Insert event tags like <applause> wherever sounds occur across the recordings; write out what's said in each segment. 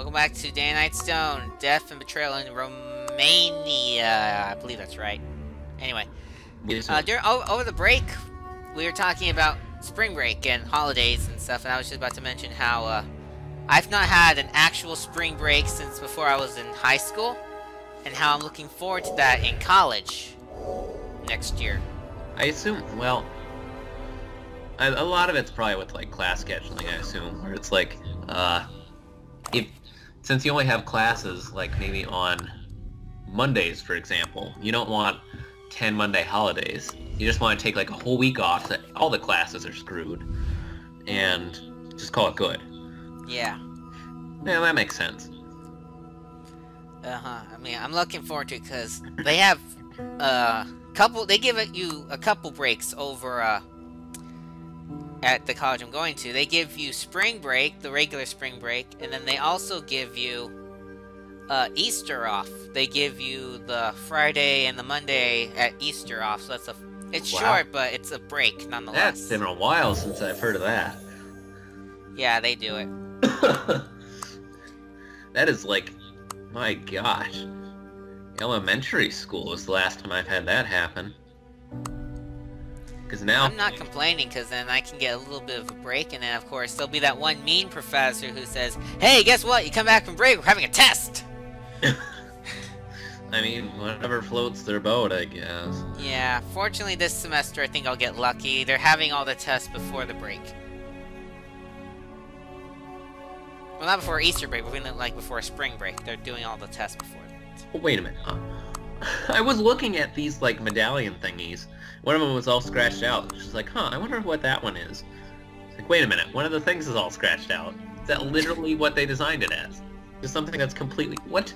Welcome back to Dana Knightstone, Death and Betrayal in Romania. I believe that's right. Anyway, uh, during, over the break, we were talking about spring break and holidays and stuff, and I was just about to mention how uh, I've not had an actual spring break since before I was in high school, and how I'm looking forward to that in college next year. I assume, well, a, a lot of it's probably with like class scheduling, I assume, where it's like, uh, if since you only have classes like maybe on Mondays, for example, you don't want 10 Monday holidays. You just want to take like a whole week off that all the classes are screwed and just call it good. Yeah. Yeah, that makes sense. Uh-huh. I mean, I'm looking forward to it because they have a uh, couple, they give it you a couple breaks over, uh, at the college I'm going to. They give you spring break, the regular spring break, and then they also give you uh, Easter off. They give you the Friday and the Monday at Easter off, so that's a it's wow. short, but it's a break nonetheless. That's been a while since I've heard of that. Yeah, they do it. <coughs> that is like, my gosh. Elementary school was the last time I've had that happen. Because now... I'm not complaining, because then I can get a little bit of a break, and then, of course, there'll be that one mean professor who says, Hey, guess what? You come back from break, we're having a test! <laughs> I mean, whatever floats their boat, I guess. Yeah, fortunately this semester I think I'll get lucky. They're having all the tests before the break. Well, not before Easter break, but like before spring break. They're doing all the tests before that. Wait a minute. Uh, <laughs> I was looking at these, like, medallion thingies. One of them was all scratched out. She's like, huh, I wonder what that one is. It's like, wait a minute, one of the things is all scratched out. Is that literally what they designed it as? Just something that's completely... What?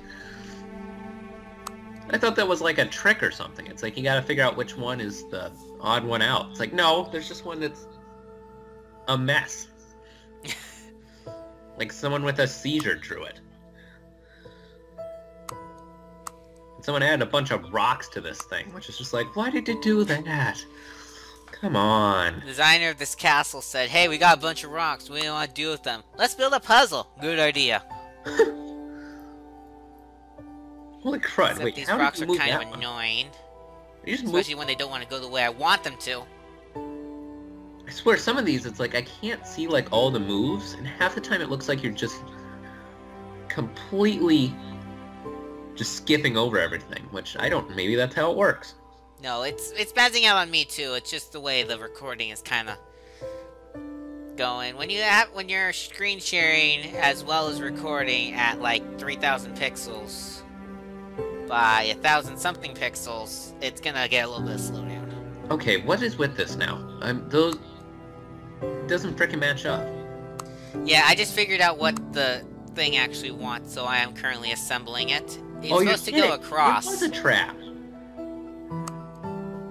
I thought that was like a trick or something. It's like you gotta figure out which one is the odd one out. It's like, no, there's just one that's a mess. <laughs> like someone with a seizure drew it. Someone added a bunch of rocks to this thing, which is just like, why did you do that? Come on. The designer of this castle said, hey, we got a bunch of rocks. We don't want to deal with them. Let's build a puzzle. Good idea. <laughs> Holy crud! Except Wait, these how rocks are kind of annoying. Especially when they don't want to go the way I want them to. I swear, some of these, it's like I can't see like all the moves, and half the time it looks like you're just completely just skipping over everything, which I don't. Maybe that's how it works. No, it's it's bouncing out on me too. It's just the way the recording is kind of going. When you have when you're screen sharing as well as recording at like 3,000 pixels, by a thousand something pixels, it's gonna get a little bit slow down. Okay, what is with this now? I'm those doesn't freaking match up. Yeah, I just figured out what the thing actually wants, so I am currently assembling it. It's oh, supposed to go across. It was a trap.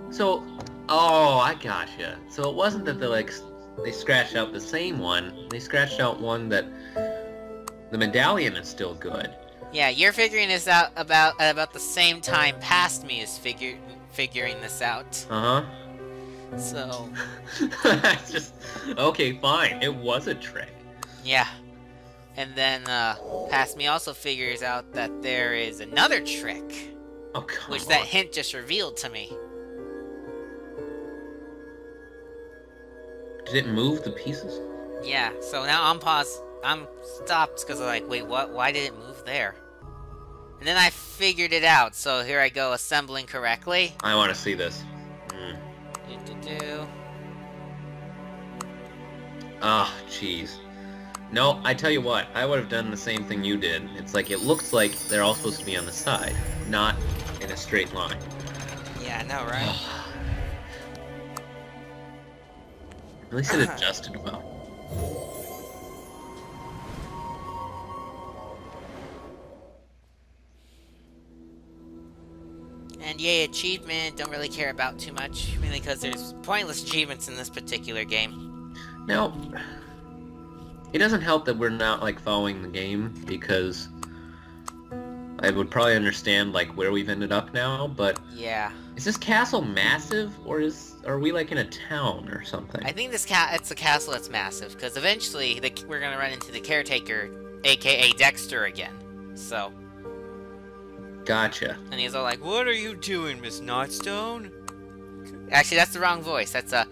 So, oh, I gotcha. So it wasn't that they like they scratched out the same one. They scratched out one that the medallion is still good. Yeah, you're figuring this out about at about the same time past me is figure figuring this out. Uh huh. So. <laughs> just okay, fine. It was a trick. Yeah. And then uh, past me also figures out that there is another trick. Oh, come Which on. that hint just revealed to me. Did it move the pieces? Yeah, so now I'm paused. I'm stopped because I'm like, wait, what? Why did it move there? And then I figured it out, so here I go assembling correctly. I want to see this. Mm. Do, do, do. Oh, jeez. No, I tell you what, I would have done the same thing you did. It's like, it looks like they're all supposed to be on the side, not in a straight line. Yeah, I know, right? <sighs> At least it <laughs> adjusted well. And yay, achievement, don't really care about too much, mainly because there's pointless achievements in this particular game. Now, it doesn't help that we're not, like, following the game, because I would probably understand, like, where we've ended up now, but... Yeah. Is this castle massive, or is are we, like, in a town or something? I think this cat it's a castle that's massive, because eventually the, we're going to run into the caretaker aka Dexter again. So. Gotcha. And he's all like, "What are you doing, Miss Knightstone?" Actually, that's the wrong voice. That's uh,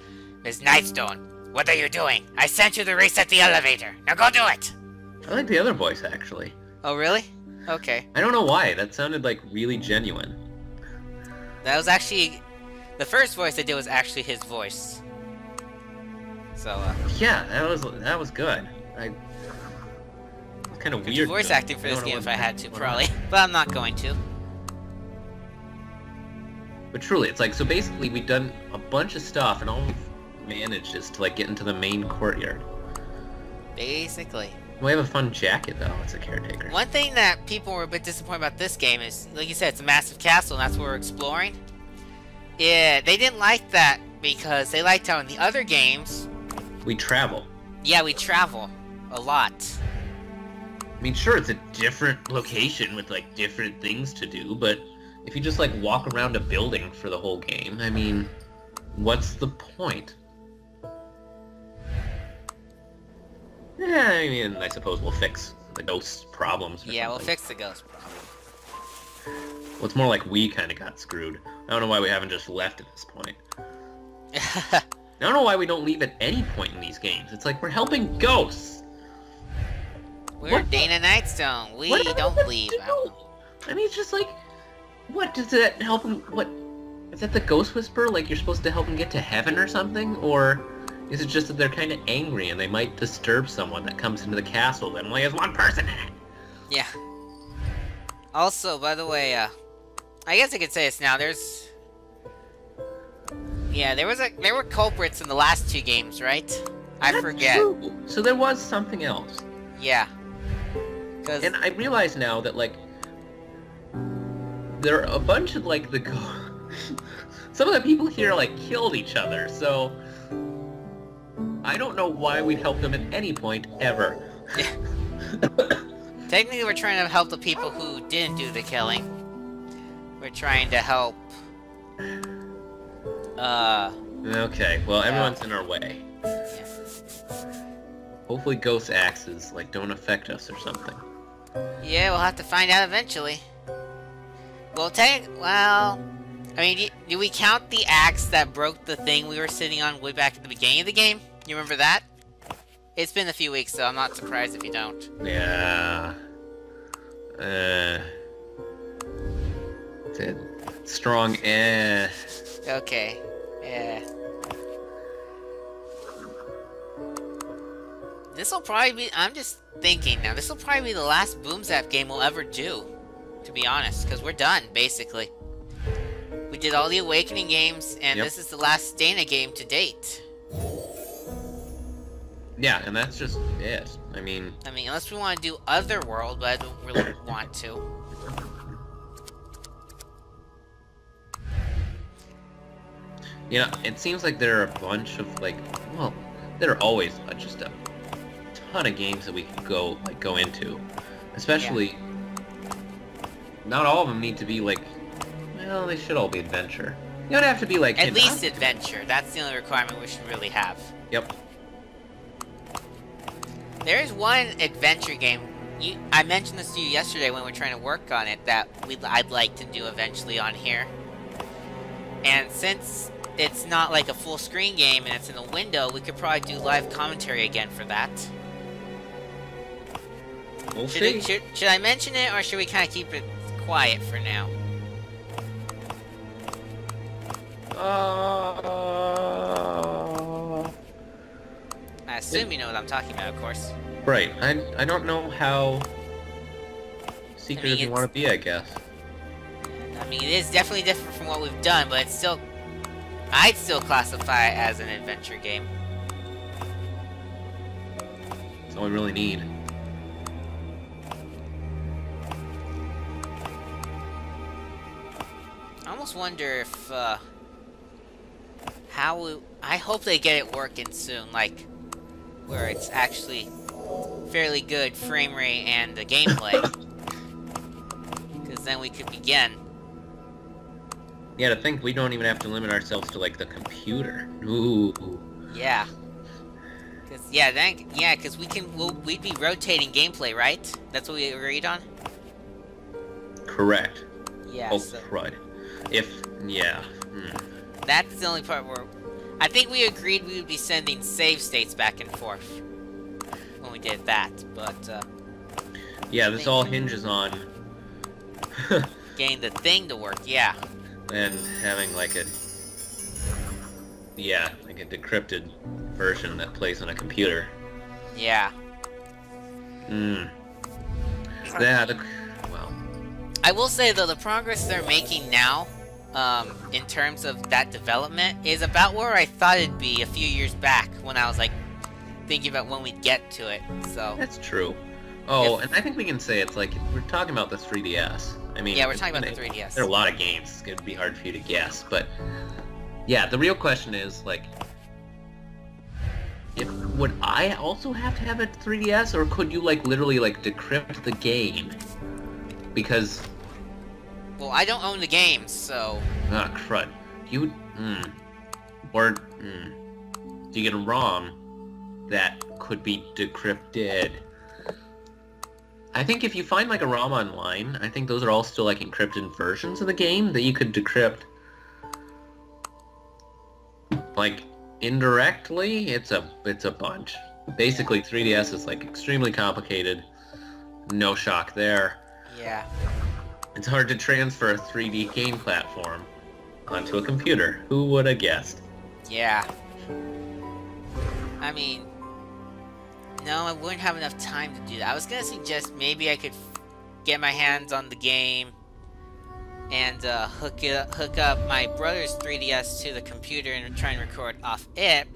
Miss Knightstone. What are you doing? I sent you to reset the elevator. Now go do it. I like the other voice actually. Oh really? Okay. I don't know why. That sounded like really genuine. That was actually the first voice I did was actually his voice. So. Uh, yeah, that was that was good. I. Kind of weird. voice acting for this game if I had to, probably, but I'm not going to. But truly, it's like so. Basically, we've done a bunch of stuff, and all is to like get into the main courtyard. Basically. We have a fun jacket though as a caretaker. One thing that people were a bit disappointed about this game is, like you said, it's a massive castle, and that's what we're exploring. Yeah, they didn't like that because they liked how in the other games we travel. Yeah, we travel a lot. I mean, sure, it's a different location with like different things to do, but if you just like walk around a building for the whole game, I mean, what's the point? Yeah, I mean, I suppose we'll fix the ghost problems. Yeah, something. we'll fix the ghost problem. Well, it's more like we kind of got screwed. I don't know why we haven't just left at this point. <laughs> I don't know why we don't leave at any point in these games. It's like we're helping ghosts. We're what Dana Knightstone. We don't leave. Do? I mean, it's just like, what does that help him? What is that? The Ghost Whisperer? Like you're supposed to help him get to heaven or something? Or is it just that they're kind of angry and they might disturb someone that comes into the castle that only has one person in it? Yeah. Also, by the way, uh, I guess I could say this now. There's, yeah, there was a there were culprits in the last two games, right? I That's forget. True. So there was something else. Yeah. Cause... And I realize now that like there are a bunch of like the <laughs> some of the people here like killed each other, so I don't know why we'd help them at any point, ever. <coughs> Technically, we're trying to help the people who didn't do the killing. We're trying to help... Uh... Okay, well, everyone's in our way. Yeah. Hopefully ghost axes, like, don't affect us or something. Yeah, we'll have to find out eventually. Well, take... Well... I mean, do we count the axe that broke the thing we were sitting on way back at the beginning of the game? You remember that? It's been a few weeks, so I'm not surprised if you don't. Yeah. Uh. Strong eh. Okay. Yeah. This'll probably be- I'm just thinking now, this'll probably be the last Boomzap game we'll ever do. To be honest, because we're done, basically. We did all the Awakening games, and yep. this is the last Dana game to date. Yeah, and that's just it. I mean... I mean, unless we want to do Otherworld, but I don't really <coughs> want to. Yeah, it seems like there are a bunch of, like, well, there are always just a ton of games that we can go, like, go into. Especially, yeah. not all of them need to be, like, well, they should all be adventure. You don't have to be, like... At least adventure. That's the only requirement we should really have. Yep. There is one adventure game. You, I mentioned this to you yesterday when we were trying to work on it that we I'd like to do eventually on here. And since it's not like a full screen game and it's in a window, we could probably do live commentary again for that. We'll should, see. It, should, should I mention it or should we kind of keep it quiet for now? Uh... I assume you know what I'm talking about, of course. Right. I, I don't know how secretive I mean, you want to be, I guess. I mean, it is definitely different from what we've done, but it's still... I'd still classify it as an adventure game. That's all we really need. I almost wonder if, uh... How... We, I hope they get it working soon, like where it's actually fairly good frame rate and the gameplay. <coughs> Because then we could begin. Yeah, to think we don't even have to limit ourselves to, like, the computer. Ooh. Yeah. Cause yeah, then yeah, cause we can we'll, we'd be rotating gameplay, right? That's what we agreed on. Correct. Yeah. Oh so crud. If yeah. Hmm. that's the only part where I think we agreed we would be sending save states back and forth when we did that, but uh, Yeah, this all hinges on <laughs> getting the thing to work. Yeah. and having like a yeah, like a decrypted version that plays on a computer. Yeah. Hmm. Yeah, the, well, I will say though, the progress they're making now, um, in terms of that development, is about where I thought it'd be a few years back when I was like thinking about when we'd get to it. So that's true. Oh, If- and I think we can say it's like we're talking about the 3DS. I mean, yeah, we're talking about the 3DS. There are a lot of games. It's gonna be hard for you to guess, but yeah, the real question is like, if would I also have to have a 3DS, or could you like literally like decrypt the game? Because Well, I don't own the game, so ah crud, you mm, or mm, do you get a ROM That could be decrypted. I think if you find like a ROM online, I think those are all still like encrypted versions of the game that you could decrypt. Like indirectly, it's a it's a bunch. Basically, 3DS is like extremely complicated. No shock there. yeah. It's hard to transfer a 3D game platform onto a computer. Who would have guessed? Yeah. I mean, no, I wouldn't have enough time to do that. I was gonna suggest maybe I could f- get my hands on the game and uh, hook it up, hook up my brother's 3DS to the computer and try and record off it.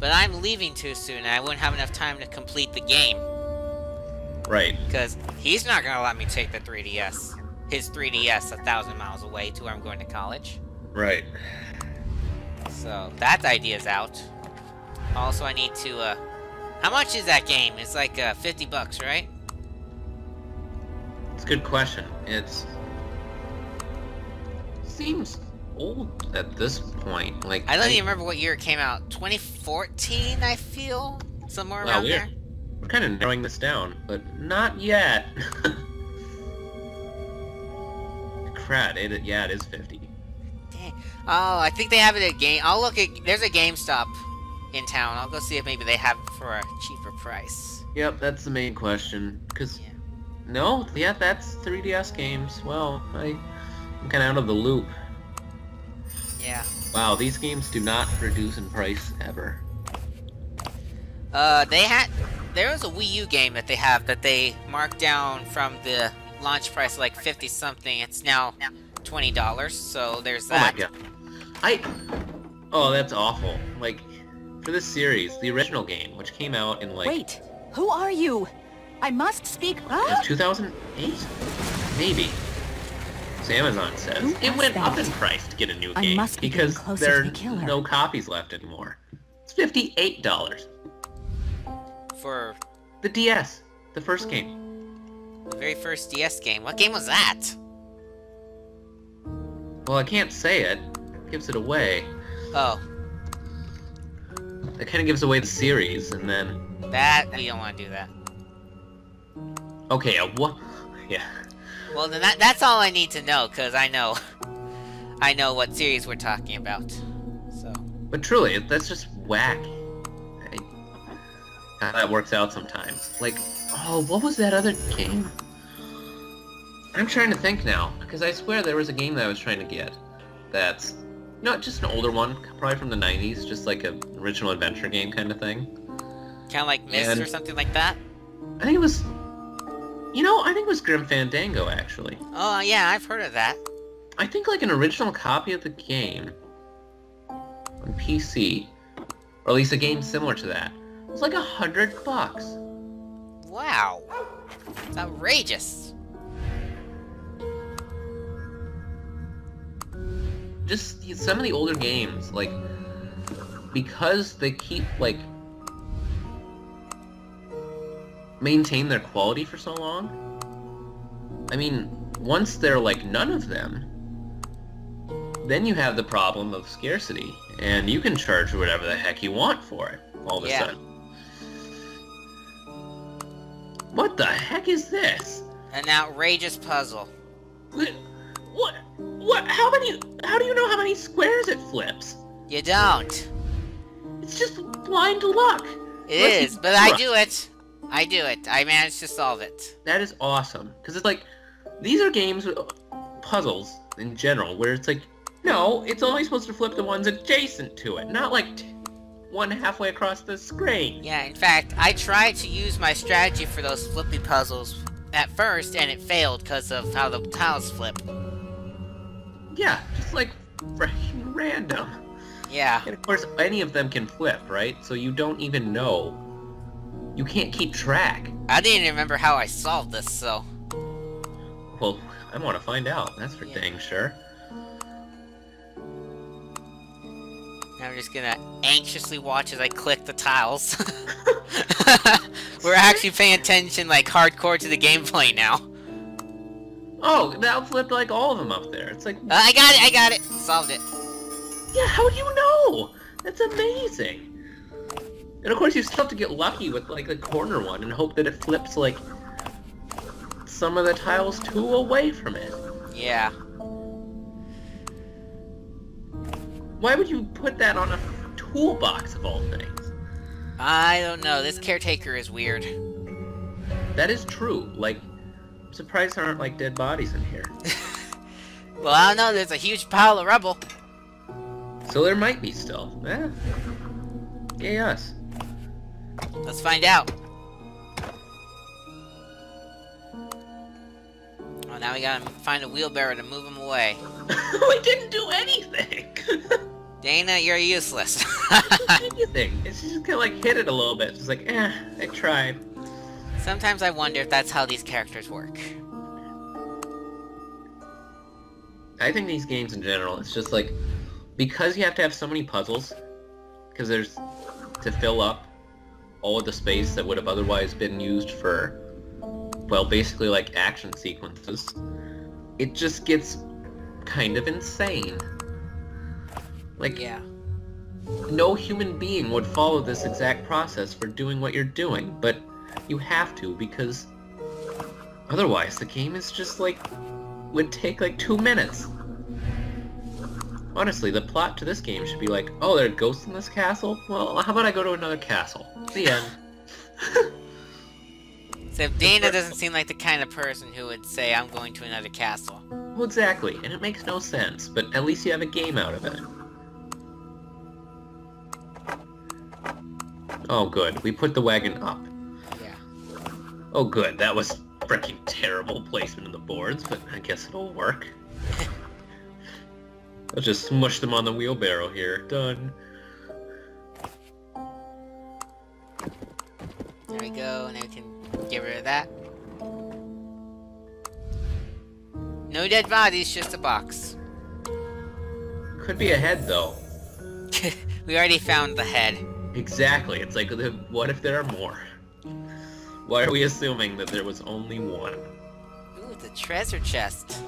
But I'm leaving too soon, and I wouldn't have enough time to complete the game Right. because he's not gonna let me take the 3DS, his 3DS, a thousand miles away to where I'm going to college. Right. So that idea's out. Also, I need to. uh... How much is that game? It's like uh, 50 bucks, right? It's a good question. It's seems old at this point. Like I don't even remember what year it came out. 2014, I feel somewhere Wow, around we're, there. we're kind of narrowing this down, but not yet. <laughs> Crap! It yeah, it is fifty. Dang. Oh, I think they have it at game. I'll look at. There's a GameStop in town. I'll go see if maybe they have it for a cheaper price. Yep, that's the main question. Cause Yeah. no, yeah, that's 3DS games. Well, I I'm kind of out of the loop. Yeah. Wow, these games do not reduce in price ever. Uh, they had. There was a Wii U game that they have that they marked down from the launch price like 50 something. It's now $20. So there's that. Oh my that. god. I. Oh, that's awful. Like, for this series, the original game, which came out in like Wait, who are you? I must speak. it Huh? 2008, maybe. So Amazon says Who it was went up in price to get a new I game must be because closer there are the no copies left anymore. It's fifty-eight dollars. For The DS, the first game. Very first DS game. What game was that? Well, I can't say it. It gives it away. Oh, It kind of gives away the series, and then that. We don't want to do that. okay, uh, what? Yeah. Well, then that, that's all I need to know, because I know. <laughs> I know what series we're talking about. So. But truly, that's just whack. I, how that works out sometimes. Like, oh, what was that other game? I'm trying to think now, because I swear there was a game that I was trying to get. That's not just an older one, probably from the 90s, just like an original adventure game kind of thing. Kind of like Myst And- or something like that? I think it was, you know, I think it was Grim Fandango actually. Oh, yeah, I've heard of that. I think like an original copy of the game on PC, or at least a game similar to that, was like a hundred bucks. Wow. It's outrageous. just some of the older games, like because they keep like maintain their quality for so long. I mean, once they're like none of them, then you have the problem of scarcity, and you can charge whatever the heck you want for it all of a sudden. What the heck is this? An outrageous puzzle. What? What? What? How many? How do you know how many squares it flips? You don't. It's just blind luck. It is, but I do it. I do it. I managed to solve it. That is awesome. Because it's like, these are games, with puzzles in general, where it's like, no, it's only supposed to flip the ones adjacent to it, not like one halfway across the screen. Yeah, in fact, I tried to use my strategy for those flippy puzzles at first, and it failed because of how the tiles flip. Yeah, just like random. Yeah. And of course, any of them can flip, right? So you don't even know. You can't keep track. I didn't remember how I solved this, so... Well, I want to find out. That's for yeah. dang sure. I'm just gonna anxiously watch as I click the tiles. <laughs> <laughs> We're actually paying attention, like, hardcore to the gameplay now. Oh, that flipped, like, all of them up there. It's like... Uh, I got it, I got it! Solved it. Yeah, how do you know? That's amazing. And of course you still have to get lucky with like the corner one and hope that it flips like some of the tiles two away from it. Yeah. Why would you put that on a toolbox of all things? I don't know. This caretaker is weird. That is true. Like, I'm surprised there aren't like dead bodies in here. <laughs> well, I don't know. There's a huge pile of rubble. So there might be still. Eh. Yay us. Let's find out. Oh, now we gotta find a wheelbarrow to move him away. <laughs> we didn't do anything! <laughs> Dana, you're useless. <laughs> anything. It's just kinda like hit it a little bit. It's like, eh, I tried. Sometimes I wonder if that's how these characters work. I think these games in general, it's just like, because you have to have so many puzzles, because there's to fill up all of the space that would have otherwise been used for, well, basically like action sequences, it just gets kind of insane. Like, yeah. no human being would follow this exact process for doing what you're doing, but you have to because otherwise the game is just like, would take like two minutes. Honestly, the plot to this game should be like, oh, there are ghosts in this castle? Well, how about I go to another castle? The end. <laughs> Except Dana doesn't seem like the kind of person who would say, I'm going to another castle. Well, exactly, and it makes no sense, but at least you have a game out of it. Oh, good. We put the wagon up. Yeah. Oh, good. That was freaking terrible placement of the boards, but I guess it'll work. <laughs> Let's just smush them on the wheelbarrow here. Done. There we go, now we can get rid of that. No dead bodies, just a box. Could be a head, though. <laughs> we already found the head. Exactly. It's like, what if there are more? Why are we assuming that there was only one? Ooh, the treasure chest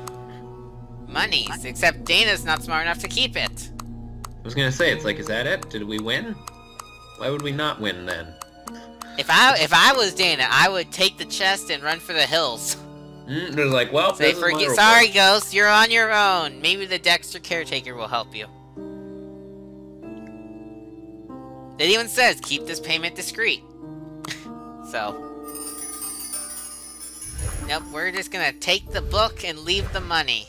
monies, except Dana's not smart enough to keep it. I was gonna say, it's like, is that it? Did we win? Why would we not win then? If I if I was Dana, I would take the chest and run for the hills. Mm, they're like, well, Say, forget, sorry, Ghost, you're on your own. Maybe the Dexter caretaker will help you. It even says, keep this payment discreet. <laughs> so. Nope, we're just gonna take the book and leave the money.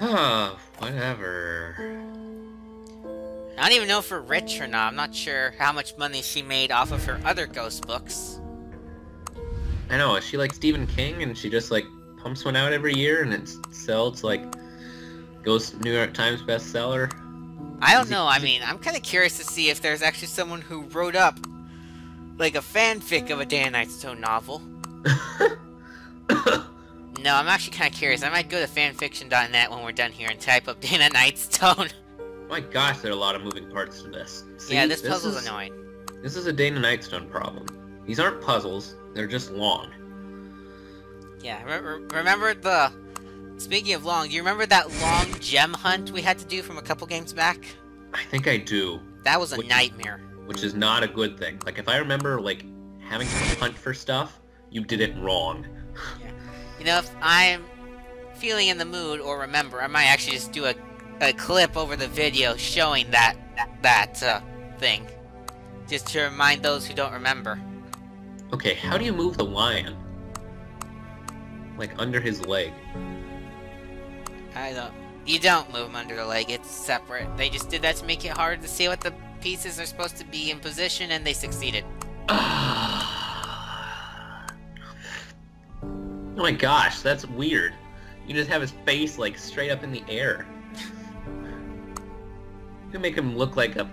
Huh, whatever. I don't even know if we're rich or not. I'm not sure how much money she made off of her other ghost books. I know, is she like Stephen King and she just like pumps one out every year and it sells like goes New York Times bestseller? I don't know. I mean, I'm kind of curious to see if there's actually someone who wrote up like a fanfic of a Dan Knightstone novel. <laughs> No, I'm actually kind of curious. I might go to fanfiction.net when we're done here and type up <laughs> Dana Knightstone. My gosh, there are a lot of moving parts to this. See, yeah, this, this puzzle's is, annoying. This is a Dana Knightstone problem. These aren't puzzles, they're just long. Yeah, remember, remember the... Speaking of long, do you remember that long gem hunt we had to do from a couple games back? I think I do. That was a which nightmare. Is, which is not a good thing. Like, if I remember, like, having to hunt for stuff, you did it wrong. Yeah. You know, if I'm feeling in the mood or remember, I might actually just do a, a clip over the video showing that that uh, thing. Just to remind those who don't remember. Okay, how do you move the lion? Like under his leg. I don't... You don't move them under the leg, it's separate. They just did that to make it hard to see what the pieces are supposed to be in position, and they succeeded. <sighs> oh my gosh, that's weird. You just have his face, like, straight up in the air. You can make him look like a...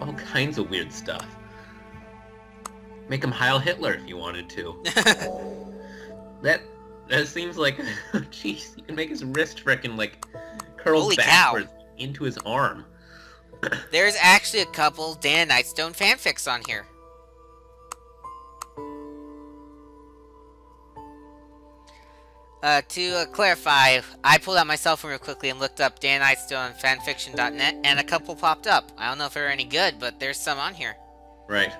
All kinds of weird stuff. Make him Heil Hitler if you wanted to. <laughs> that that seems like... <laughs> Jeez, you can make his wrist frickin' like curl Holy backwards cow. into his arm. There's actually a couple Dan Knightstone fanfics on here. Uh, to uh, clarify, I pulled out my cell phone real quickly and looked up Dan Knightstone on fanfiction.net, and a couple popped up. I don't know if they're any good, but there's some on here. Right.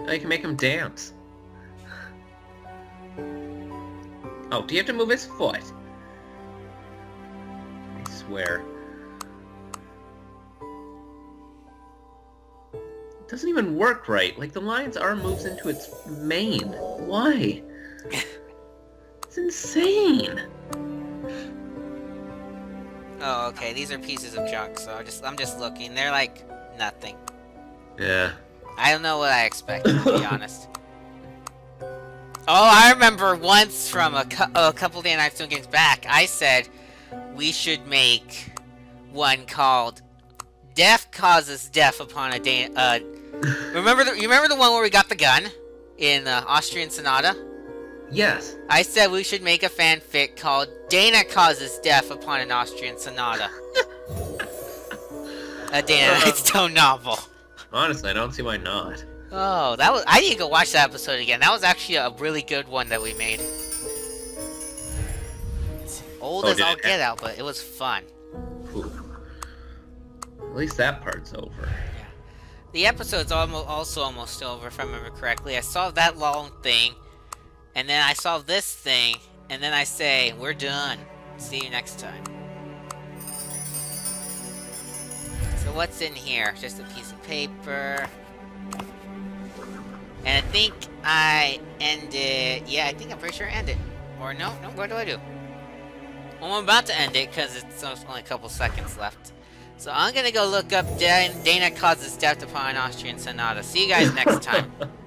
Oh, you can make him dance. Oh, do you have to move his foot? I swear. Doesn't even work right. Like, the lion's arm moves into its mane. Why? it's insane. Oh, okay. These are pieces of junk, so I just I'm just looking. They're like nothing. Yeah. I don't know what I expected, to be honest. Oh, I remember once from a, cu a couple Dan Knightstone games back, I said we should make one called "Death Causes Death Upon a Day." Uh, remember the you remember the one where we got the gun in uh, Austrian Sonata? Yes. I said we should make a fanfic called "Dana Causes Death Upon an Austrian Sonata." a Dana Knightstone novel. Honestly, I don't see why not. Oh, that was- I need to go watch that episode again. That was actually a really good one that we made. It's old Oh, as all get out, but it was fun. Whew. At least that part's over. The episode's almost also almost over, if I remember correctly. I saw that long thing, and then I saw this thing, and then I say, we're done. See you next time. So what's in here? Just a piece of paper. And I think I ended... Yeah, I think I'm pretty sure I ended. Or no, no, what do I do? Well, I'm about to end it, because it's only a couple seconds left. So I'm gonna go look up Dan Dana Causes Death Upon an Austrian Sonata. See you guys next time. <laughs>